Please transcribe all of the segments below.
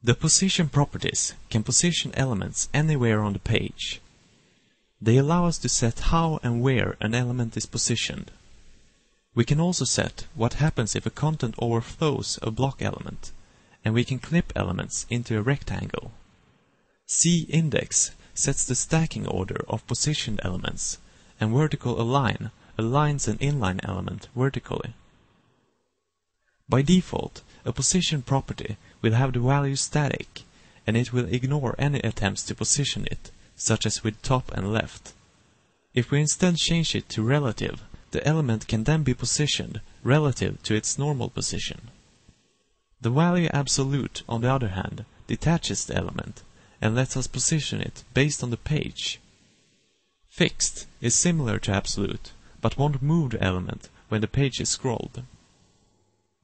The position properties can position elements anywhere on the page. They allow us to set how and where an element is positioned. We can also set what happens if a content overflows a block element, and we can clip elements into a rectangle. Z-index sets the stacking order of positioned elements, and vertical align aligns an inline element vertically. By default, a position property will have the value static, and it will ignore any attempts to position it, such as with top and left. If we instead change it to relative, the element can then be positioned relative to its normal position. The value absolute, on the other hand, detaches the element and lets us position it based on the page. Fixed is similar to absolute, but won't move the element when the page is scrolled.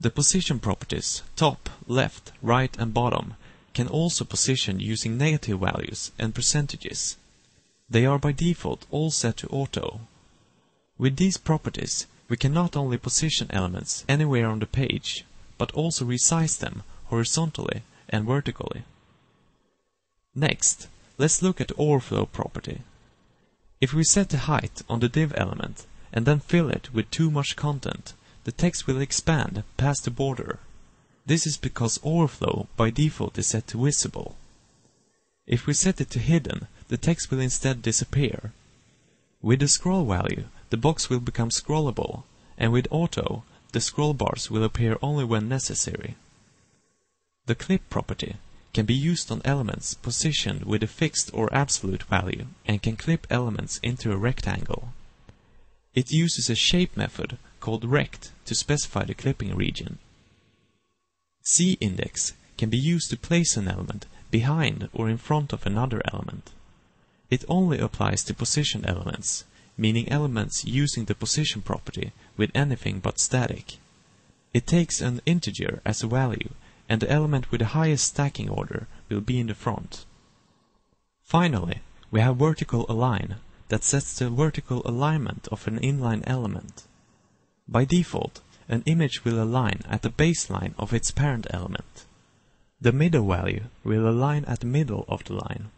The position properties top, left, right and bottom can also position using negative values and percentages. They are by default all set to auto. With these properties, we can not only position elements anywhere on the page, but also resize them horizontally and vertically. Next, let's look at overflow property. If we set the height on the div element and then fill it with too much content, the text will expand past the border. This is because overflow by default is set to visible. If we set it to hidden, the text will instead disappear. With the scroll value, the box will become scrollable, and with auto, the scroll bars will appear only when necessary. The clip property can be used on elements positioned with a fixed or absolute value and can clip elements into a rectangle. It uses a shape method called rect to specify the clipping region. Z-index can be used to place an element behind or in front of another element. It only applies to position elements, meaning elements using the position property with anything but static. It takes an integer as a value and the element with the highest stacking order will be in the front. Finally, we have vertical align that sets the vertical alignment of an inline element. By default, an image will align at the baseline of its parent element. The middle value will align at the middle of the line.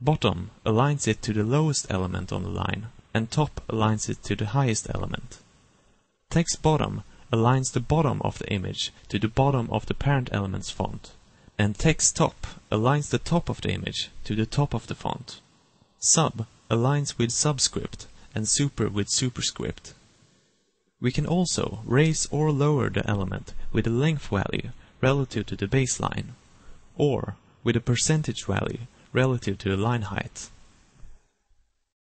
Bottom aligns it to the lowest element on the line, and top aligns it to the highest element. Text bottom aligns the bottom of the image to the bottom of the parent element's font, and text top aligns the top of the image to the top of the font. Sub aligns with subscript and super with superscript. We can also raise or lower the element with a length value relative to the baseline, or with a percentage value relative to the line height.